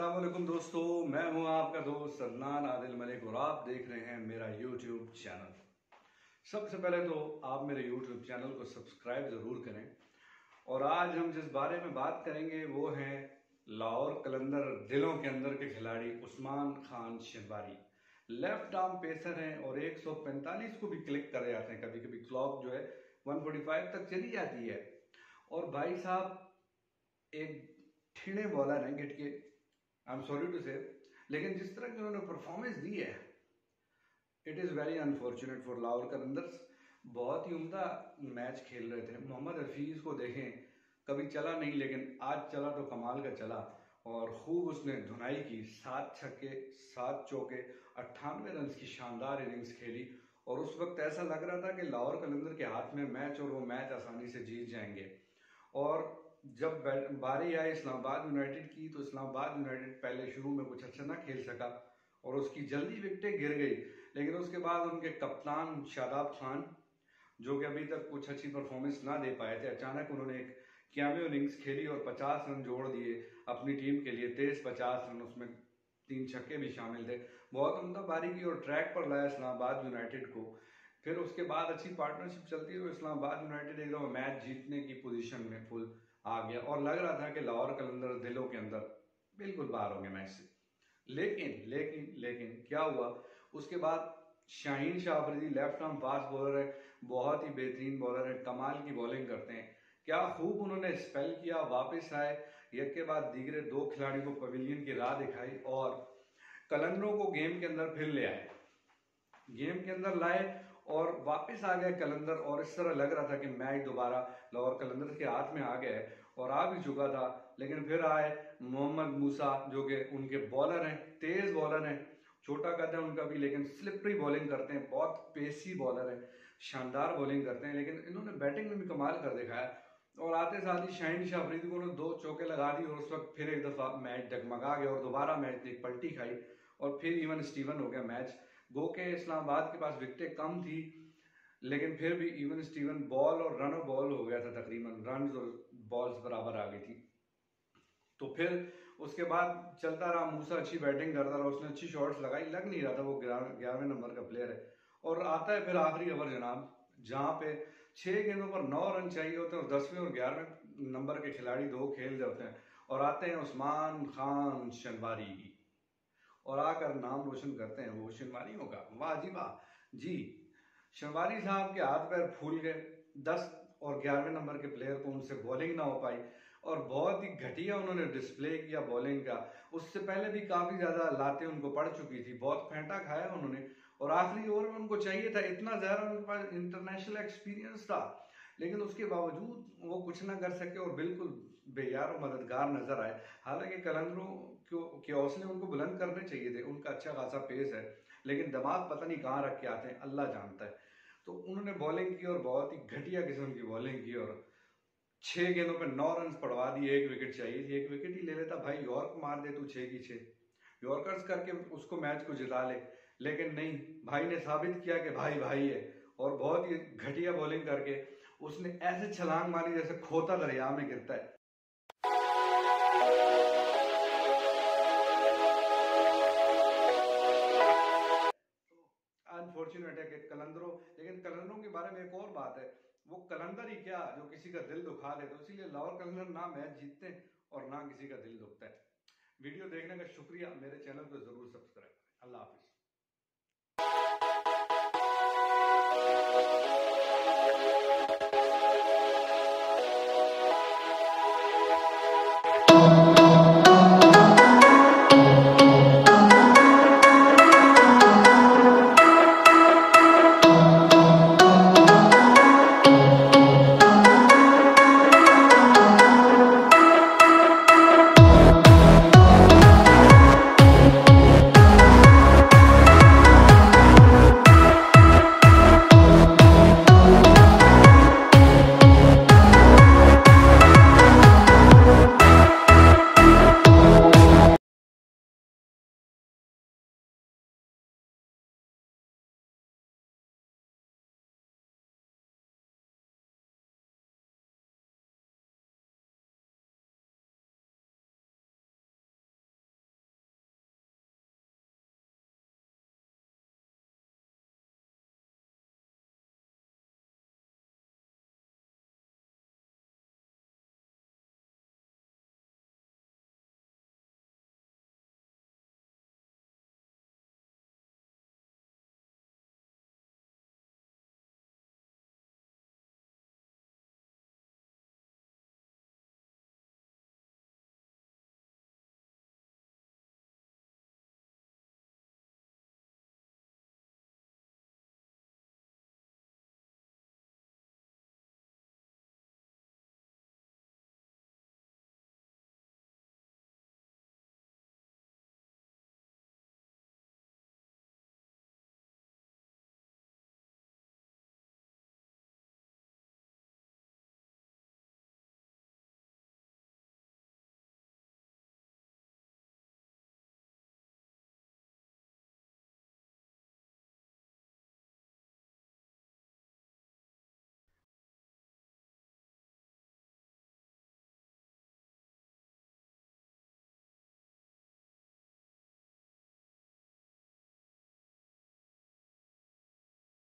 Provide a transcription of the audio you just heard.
السلام علیکم دوستو، میں ہوں آپ کا دوست عدنان عادل ملک اور آپ دیکھ رہے ہیں میرا یوٹیوب چینل۔ سب سے پہلے تو آپ میرے یوٹیوب چینل کو سبسکرائب ضرور کریں۔ اور آج ہم جس بارے میں بات کریں گے وہ ہیں لاہور کلندر دلوں کے اندر کے کھلاڑی Usman Khan Shinwari left arm pacer ہیں اور ایک سو پینتالیس کو بھی کلک کر جاتے ہیں۔ کبھی کبھی کلاک جو ہے ون فورٹی فائیو تک چلی جاتی ہے۔ اور بھائی صاحب، ایک ٹھیڑے بالر ہیں گٹ کے آئی ایم سوری ٹو سے لیکن جس طرح کی انہوں نے پرفارمنس دی ہے it is very unfortunate for Lahore Qalandars بہت ہی عمدہ میچ کھیل رہے تھے محمد حفیظ کو دیکھیں کبھی چلا نہیں لیکن آج چلا تو کمال کا چلا اور خوب اس نے دھنائی کی سات چھکے سات چوکے اٹھانوے رنز کی شاندار اننگز کھیلی اور اس وقت ایسا لگ رہا تھا کہ لاہور کلندر کے ہاتھ میں میچ اور وہ میچ آسانی سے جیت جائیں گے اور جب باری آئی اسلام آباد یونائٹڈ کی، تو اسلام آباد یونائٹڈ پہلے شروع میں کچھ اچھا نہ کھیل سکا اور اس کی جلدی وکٹیں گر گئی۔ لیکن اس کے بعد ان کے کپتان شاداب خان، جو کہ ابھی تک کچھ اچھی پرفارمنس نہ دے پائے تھے، اچانک انہوں نے ایک کیامیو اننگز کھیلی اور پچاس رن جوڑ دیے اپنی ٹیم کے لیے۔ تیز پچاس رن، اس میں تین چھکے بھی شامل تھے۔ بہت عمدہ باری کی اور ٹریک پر لایا اسلام آباد یونائٹڈ کو۔ پھر اس کے بعد اچھی پارٹنرشپ چلتی ہے اسلام آباد یونائٹڈ ایک دفعہ میچ جیتنے کی پوزیشن میں فل آ گیا اور لگ رہا تھا کہ لاہور کلندر دلوں کے اندر بالکل باہر ہوں گے میچ سے۔ لیکن لیکن لیکن کیا ہوا؟ اس کے بعد Shaheen Shah Afridi left arm fast bowler ہے، بہت ہی بہترین بولر ہے، کمال کی بولنگ کرتے ہیں۔ کیا خوب انہوں نے سپیل کیا، واپس آئے۔ یک کے بعد دیگرے دو کھلاڑی کو پویلین کی راہ دکھائی اور کلندروں کو گیم کے اندر پھر لے آئے۔ گیم کے اندر لائے اور واپس آ گئے کلندر اور اس طرح لگ رہا تھا کہ میچ دوبارہ لاہور کلندر کے ہاتھ میں آ گئے اور آ بھی چکا تھا، لیکن پھر آئے محمد موسا جو کہ ان کے بالر ہیں، تیز بالر ہیں۔ چھوٹا قد ہے ان کا بھی، لیکن سلپری بالنگ کرتے ہیں، بہت پیسی بالر ہیں، شاندار بالنگ کرتے ہیں، لیکن انہوں نے بیٹنگ میں بھی کمال کر دکھایا۔ اور آتے ساتھ ہی شاہین شاہ افریدی کو دو چوکے لگا دی اور اس وقت پھر ایک دفعہ میچ ڈگمگا گیا اور دوبارہ میچ نے پلٹی کھائی اور پھر ایون سٹیون ہو گیا میچ گو کہ اسلام آباد کے پاس وکٹیں کم تھی، لیکن پھر بھی ایون سٹیون بال اور رن و بال ہو گیا تھا تقریباً رنز اور بالز برابر آ گئی تھی۔ تو پھر اس کے بعد چلتا رہا، موسا اچھی بیٹنگ کرتا رہا، اس نے اچھی شاٹس لگائی، لگ نہیں رہا تھا، وہ گیارہویں نمبر کا پلیئر ہے۔ اور آتا ہے پھر آخری اوور جناب، جہاں پہ چھ گیندوں پر نو رن چاہیے ہوتے ہیں اور دسویں اور گیارہویں نمبر کے کھلاڑی دو کھیل رہے ہوتے ہیں۔ اور آتے ہیں عثمان خان شنواری۔ کی اور آ کر نام روشن کرتے ہیں، وہ شنواریوں کا واہ جی واہ۔ جی شنواری صاحب کے ہاتھ پیر پھول گئے۔ دس اور گیارہویں نمبر کے پلیئر کو ان سے بولنگ نہ ہو پائی۔ اور بہت ہی گھٹیا انہوں نے ڈسپلے کیا بولنگ کا۔ اس سے پہلے بھی کافی زیادہ لاتیں ان کو پڑ چکی تھی۔ بہت پھینٹا کھایا انہوں نے۔ اور آخری اوور میں ان کو چاہیے تھا، اتنا زیادہ ان کے پاس انٹرنیشنل ایکسپیرینس تھا۔ لیکن اس کے باوجود وہ کچھ نہ کر سکے اور بالکل بے یار و مددگار نظر آئے۔ حالانکہ کلندروں کے حوصلے ان کو بلند کرنے چاہیے تھے، ان کا اچھا خاصا پیس ہے، لیکن دماغ پتہ نہیں کہاں رکھ کے آتے ہیں، اللہ جانتا ہے۔ تو انہوں نے بولنگ کی اور بہت ہی گھٹیا قسم کی بولنگ کی اور چھ گیندوں پہ نو رنز پڑوا دی، ایک وکٹ چاہیے تھی، ایک وکٹ ہی لے لیتا، بھائی یورک مار دے تو چھ کی چھ۔ یورکرز کر کے اس کو میچ کو جتا لے۔ لیکن نہیں، بھائی نے ثابت کیا کہ بھائی بھائی ہے۔ اور بہت ہی گھٹیا بولنگ کر کے اس نے ایسے چھلانگ ماری جیسے کھوتا دریا میں گرتا ہے۔ انفارچونیٹ ہے کہ کلندروں لیکن کلندروں کے بارے میں ایک اور بات ہے وہ کلندر ہی کیا جو کسی کا دل دکھا لے تو اسی لیے لاہور کلندر نہ میچ جیتتے اور نہ کسی کا دل دکھتا ہے ویڈیو دیکھنے کا شکریہ میرے چینل کو ضرور سبسکرائب کریں اللہ حافظ